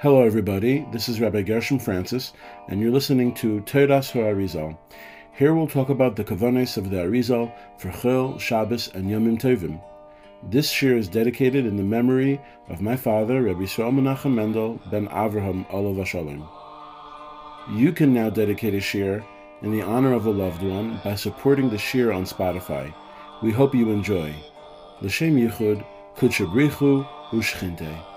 Hello, everybody. This is Rabbi Gershom Francis, and you're listening to Teiras HaArizal. Here we'll talk about the kavanes of the Arizal for Chil, Shabbos, and Yomim Tovim. This shir is dedicated in the memory of my father, Rabbi Yisrael Menachem Mendel ben Avraham Olav Shalom. You can now dedicate a shir in the honor of a loved one by supporting the shir on Spotify. We hope you enjoy. L'shem Yichud, Kutshabrichu, Ushchinte.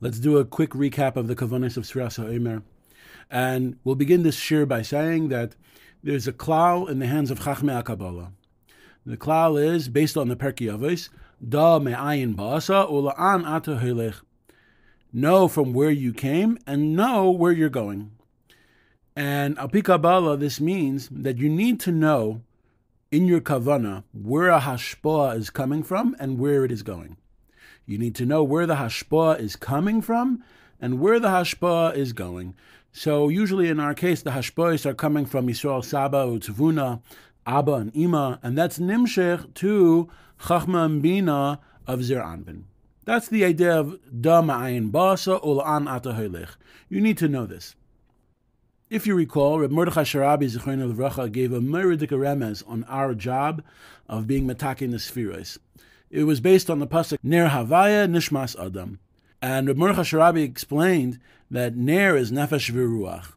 Let's do a quick recap of the Kavanis of Sfiras HaOmer. And we'll begin this shir by saying that there's a klal in the hands of Chachmei HaKabbalah. The klal is, based on the Avos, Da me'ayin ba'asa ula'an ata helech. Know from where you came and know where you're going. And al Kabbalah, this means that you need to know in your kavana where a hashpah is coming from and where it is going. You need to know where the hashpah is coming from and where the hashpah is going. So usually in our case, the hashpahs are coming from Yisrael Saba, Utzvuna, Abba, and Ima, and that's nimshech to Chachma and Bina of Zer Anpin. That's the idea of da ma'ayin basa ul'an ata You need to know this. If you recall, Reb Mordechai Sharabi Zichron gave a meridic remez on our job of being metakin the spheres. It was based on the pasuk Ner Havaya Nishmas Adam, and Reb Mordechai Sharabi explained that Ner is Nefesh V'Ruach,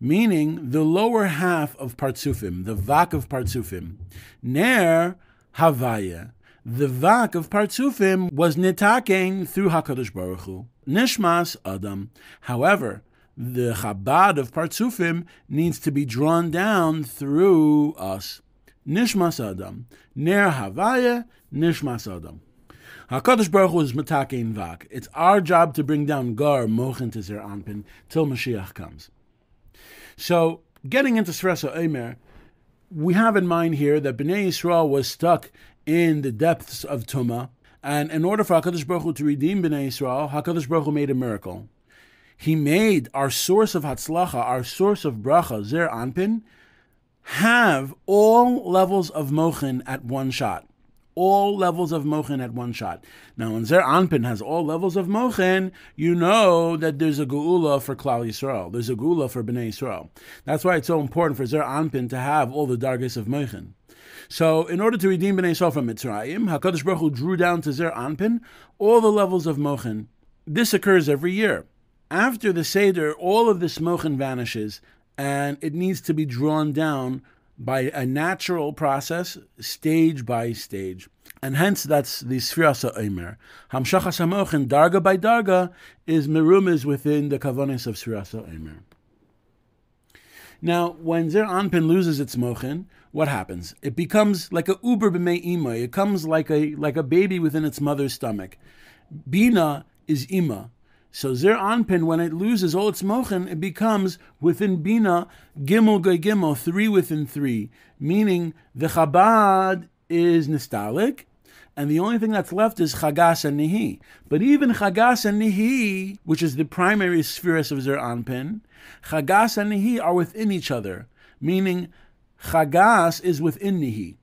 meaning the lower half of Partsufim, the Vak of Partsufim. Ner Havaya, the Vak of Partsufim was nitaking through Hakadosh Baruch Hu, Nishmas Adam. However, the Chabad of Partsufim needs to be drawn down through us. Nishmas Adam. Ner Havaya, Nishmas Adam. HaKadosh Baruch Hu is Matakein Vak. It's our job to bring down Gar, Mochin to Zer Anpin, till Mashiach comes. So, getting into Sfiras Omer, we have in mind here that Bnei Yisrael was stuck in the depths of Tuma, and in order for HaKadosh Baruch Hu to redeem Bnei Yisrael, HaKadosh Baruch Hu made a miracle. He made our source of Hatzlacha, our source of Bracha, Zer Anpin, have all levels of mochin at one shot. All levels of mochin at one shot. Now, when Zer Anpin has all levels of mochin, you know that there's a geula for Klal Yisrael. There's a geula for Bnei Yisrael. That's why it's so important for Zer Anpin to have all the dargis of mochin. So, in order to redeem Bnei Yisrael from Mitzrayim, Hakadosh Baruch Hu drew down to Zer Anpin all the levels of mochin. This occurs every year. After the Seder, all of this mochin vanishes and it needs to be drawn down by a natural process, stage by stage. And hence, that's the Sfiras Omer. Hamshachas Hamochin, Darga by Darga, is merumiz within the Kavonis of Sfiras Omer. Now, when Zer Anpin loses its mochin, what happens? It becomes like a uber b'mei ima. It comes like a like a baby within its mother's stomach. Bina is ima. So Zer Anpin, when it loses all its mochen, it becomes within Bina Gimel Goy Gimel, three within three, meaning the Chabad is nostalgic, and the only thing that's left is Chagas and Nihi. But even Chagas and Nihi, which is the primary spheres of Zer Anpin, Chagas and Nihi are within each other, meaning Chagas is within Nihi.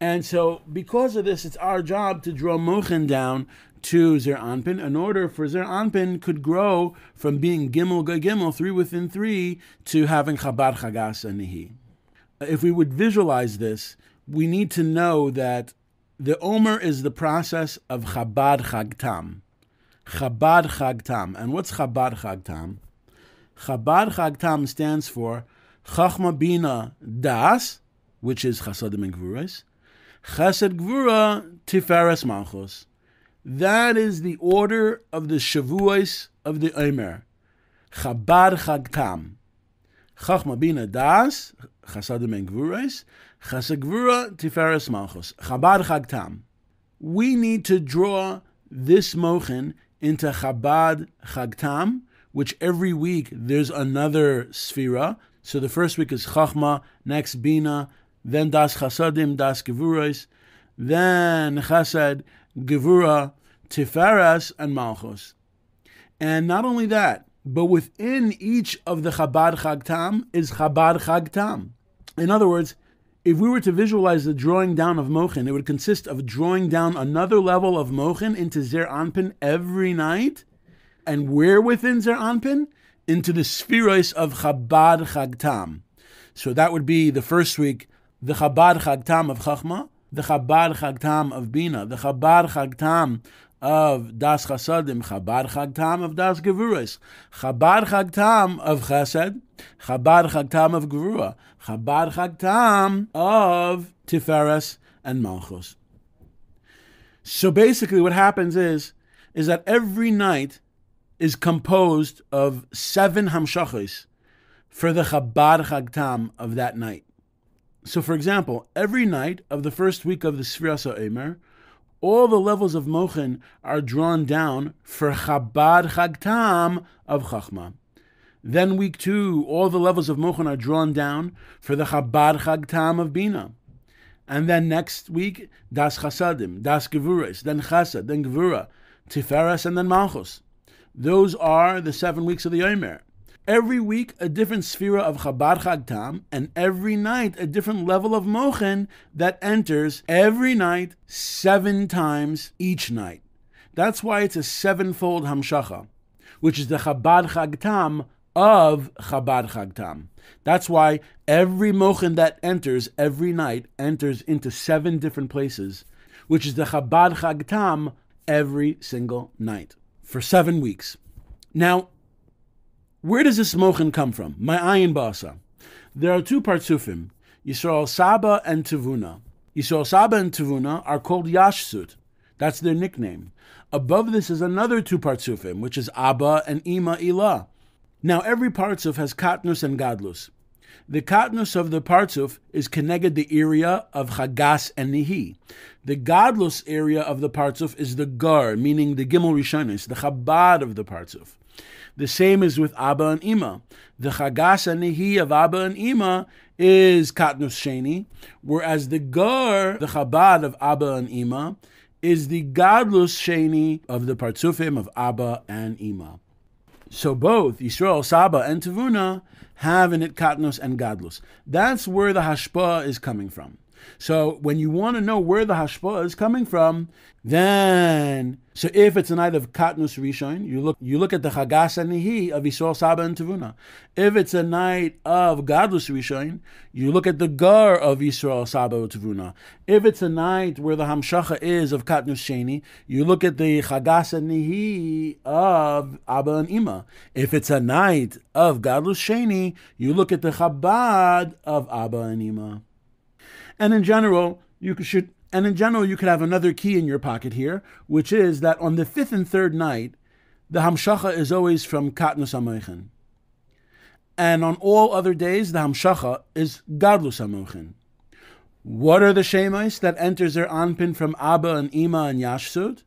And so, because of this, it's our job to draw Mochen down to Zer Anpin in order for Zer Anpin could grow from being Gimel Gimel, three within three, to having Chabad Chagas and Nihi. If we would visualize this, we need to know that the Omer is the process of Chabad Chagtam. Chabad Chagtam. And what's Chabad Chagtam? Chabad Chagtam stands for Chachma Bina Das, which is Chasadim and Gvuras, Chesed Gvura Tiferes Malchus. That is the order of the Shavuos of the Omer. Chabad Chagtam. Chachma Bina Das, Chasadim and Gvuras, Chesed Gvura Tiferes Malchus. Chabad Chagtam. We need to draw this mochin into Chabad Chagtam, which every week there's another sphira. So the first week is Chachma, next Bina, then Das Chasadim, Das Gevuras, then Chesed, Gevura, Tiferes, and Malchus. And not only that, but within each of the Chabad Chagtam is Chabad Chagtam. In other words, if we were to visualize the drawing down of Mochin, it would consist of drawing down another level of Mochin into Zer Anpin every night. And where within Zer Anpin? Into the spheroids of Chabad Chagtam. So that would be the first week, the Chabad Chagtam of Chachma, the Chabad Chagtam of Bina, the Chabad Chagtam of Das Chasadim, Chabad Chagtam of Das Gevuras, Chabad Chagtam of Chesed, Chabad Chagtam of Gevura, Chabad Chagtam of Tiferes and Malchus. So basically, what happens is is that every night is composed of seven hamshachos for the Chabad Chagtam of that night. So, for example, every night of the first week of the Sfiras Omer, all the levels of Mochen are drawn down for Chabad Chagtam of Chachma. Then week two, all the levels of Mochen are drawn down for the Chabad Chagtam of Bina. And then next week, Das Chasadim, Das Gevuras, then Chasad, then Gevura, Tiferes, and then Malchus. Those are the seven weeks of the Yomer. Every week, a different sphera of Chabad Chagtam, and every night, a different level of Mochen that enters every night, seven times each night. That's why it's a sevenfold Hamshacha, which is the Chabad Chagtam of Chabad Chagtam. That's why every Mochen that enters every night enters into seven different places, which is the Chabad Chagtam every single night for seven weeks. Now, where does this mochen come from? My ayin basa. There are two partsufim, Yisrael Saba and Tevuna. Yisrael Saba and Tevuna are called Yashsut. That's their nickname. Above this is another two partsufim, which is Abba and Ima Ilah. Now every partsuf has katnus and gadlus. The katnus of the partsuf is connected the area of chagas and nihi. The gadlus area of the partsuf is the gar, meaning the gimel rishonis, the chabad of the partsuf. The same is with Abba and Ima. The Chagas Nihi of Abba and Ima is Katnus Sheni, whereas the Gar, the Chabad of Abba and Ima, is the Gadlus Sheni of the Partsufim of Abba and Ima. So both Yisrael, Saba, and Tevuna have in it Katnus and Gadlus. That's where the Hashpa is coming from. So when you want to know where the hashpah is coming from, then so if it's a night of Katnus Rishon, you look you look at the Chagas and Nihi of Yisrael Saba and Tevuna. If it's a night of Gadlus Rishon, you look at the Gar of Yisrael Saba and Tevuna. If it's a night where the Hamshacha is of Katnus Sheni, you look at the Chagas and Nihi of Abba and Ima. If it's a night of Gadlus Sheni, you look at the Chabad of Abba and Ima. And in general, you should and in general you could have another key in your pocket here, which is that on the fifth and third night, the hamshacha is always from katnus amoichin. And on all other days, the hamshacha is gadlus amoichin. What are the shemais that enters Zer Anpin from Abba and Ima and Yashsud?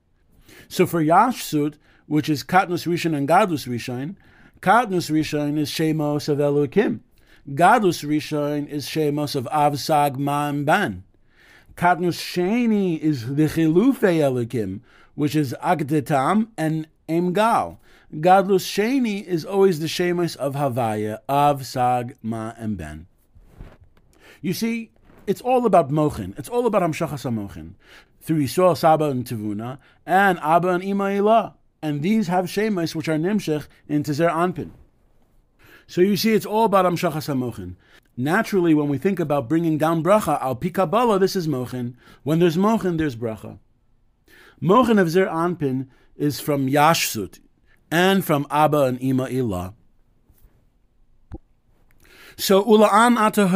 So for Yashsud, which is Katnus Rishon and Gadlus Rishon, Katnus Rishon is Shemos of Elohim. Gadlus Rishon is Shemos of Avsag Man Ban. Katnus Sheni is the Chilufe Elikim, which is Agdetam and Emgal. Gadlus Sheni is always the Shemos of Havaya, Av, Sag, Ma, and Ben. You see, it's all about Mochin. It's all about Hamshachas Mochin. Through Yisrael, Saba, and Tevuna, and Abba and Ima And these have Shemos which are Nimshech in Tezer Anpin. So you see, it's all about Amshachas HaMochin. Naturally, when we think about bringing down bracha, al pi Kabbalah, this is mochin. When there's mochin, there's bracha. Mochin of Zer Anpin is from Yashsut and from Abba and Ima Ilah. So Ula'an Ata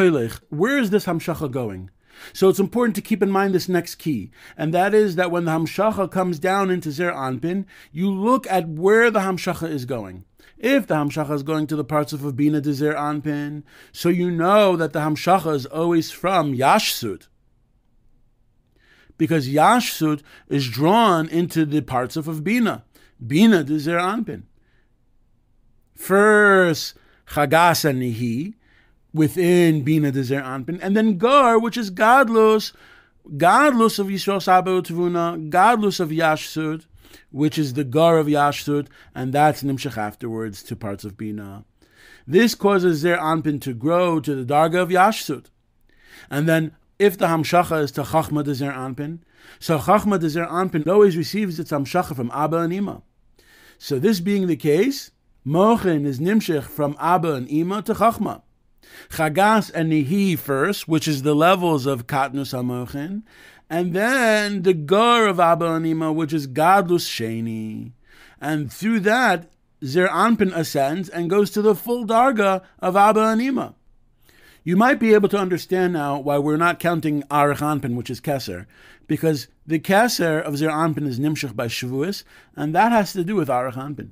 where is this Hamshacha going? So it's important to keep in mind this next key, and that is that when the Hamshacha comes down into Zer Anpin, you look at where the Hamshacha is going. If the Hamshacha is going to the parts of Bina Dezer Anpin, so you know that the Hamshacha is always from Yashsut. Because Yashsut is drawn into the parts of Bina. Bina Dezer Anpin. First, Chagas and Nihi, within Bina Dezer Anpin, and then Gar, which is Gadlus, Gadlus of Yisrael Sabo Tvuna, Gadlus of Yashsut, which is the gar of Yashsut, and that's Nimshach afterwards to parts of Bina. This causes Zer Anpin to grow to the darga of Yashsut. And then if the Hamshacha is to Chachma Dezer Anpin, so Chachma Dezer Anpin always receives its Hamshacha from Abba and Ima. So this being the case, Mochin is Nimshech from Abba and Ima to Chachma. Chagas and Nihi first, which is the levels of Katnus HaMochin, and then the Gur of Abba Anima, which is Gadlus Sheni. And through that, Zer Anpin ascends and goes to the full Darga of Abba Anima. You might be able to understand now why we're not counting Arich Anpin, which is Keser, because the Keser of Zer Anpin is Nimshach by Shavuos, and that has to do with Arich Anpin.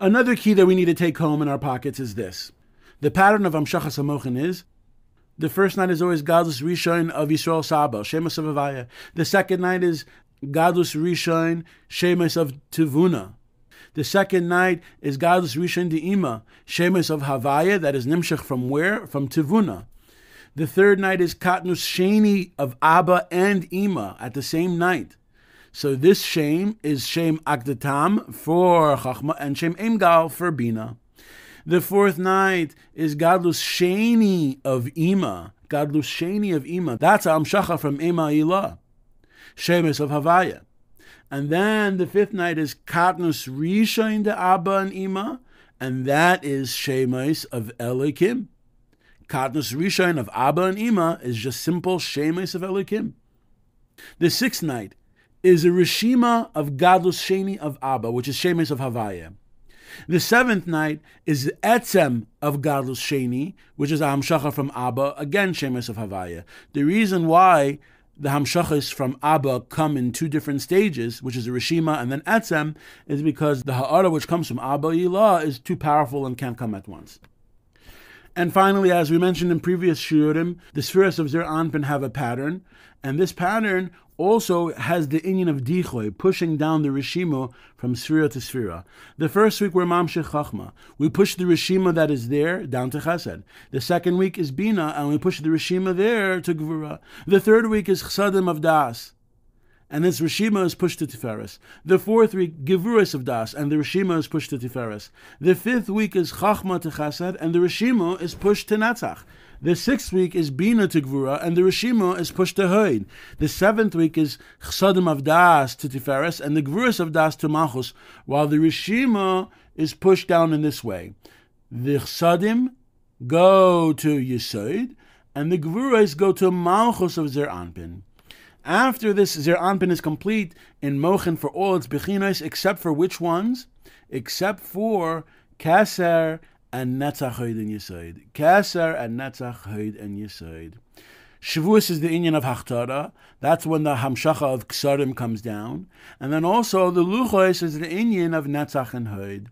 Another key that we need to take home in our pockets is this. The pattern of Amshachas Hamochin is the first night is always Gadlus Rishon of Yisrael Saba, Shemus of Avaya. The second night is Gadlus Rishon, Shemus of Tivuna. The second night is Gadlus Rishon De'ima, Shemus of Havaya, that is Nimshach from where? From Tivuna. The third night is Katnus Sheni of Abba and Ima at the same night. So this shame is shame Akdatam for Chachma and shame Emgal for Bina. The fourth night is Gadlus Sheni of Ima. Gadlus Sheni of Ima. That's Amshacha from Ema Ilah. Shemus of Havaya. And then the fifth night is Katnus in the Abba and Ima, and that is Shemus of Elikim. Katnus Rishon of Abba and Ima is just simple Shemus of Elikim. The sixth night is a Rishima of Gadlus Sheni of Abba, which is Shemus of Havaya. The seventh night is Etzem of Gadlus Sheni, which is a Hamshacha from Abba, again Shemus of Havaya. The reason why the Hamshachas from Abba come in two different stages, which is a Rishima and then Etzem, is because the Ha'ara which comes from Abba Ilah is too powerful and can't come at once. And finally, as we mentioned in previous shiurim, the spheres of Zer Anpin have a pattern, and this pattern also has the inyan of dichoy, pushing down the Rishima from Sphira to Sphira. The first week we're Mamshech Chachma. We push the Rishima that is there down to Chesed. The second week is Bina, and we push the Rishima there to Gvura. The third week is Chsadim of Das. And this Rishima is pushed to Tiferes. The fourth week, Gevuras of Das, and the Rishima is pushed to Tiferes. The fifth week is Chachma to Chesed, and the Rishima is pushed to Netzach. The sixth week is Bina to Gvura, and the Rishima is pushed to Hoid. The seventh week is Chsadim of Das to Tiferes, and the Gvuras of Das to Malchus, while the Rishima is pushed down in this way. The Chsadim go to Yesod, and the Gvuras go to Malchus of Zer Anpin. After this Zer Anpin is complete in Mochen for all its Bechinos, except for which ones? Except for Kaser and Netzach Hoid and Yesod. Keser and Netzach Hoid and Yesod. Shavuos is the inyan of Hachtara. That's when the Hamshacha of Ksarim comes down. And then also the Luchos is the inyan of Netzach and Hoid.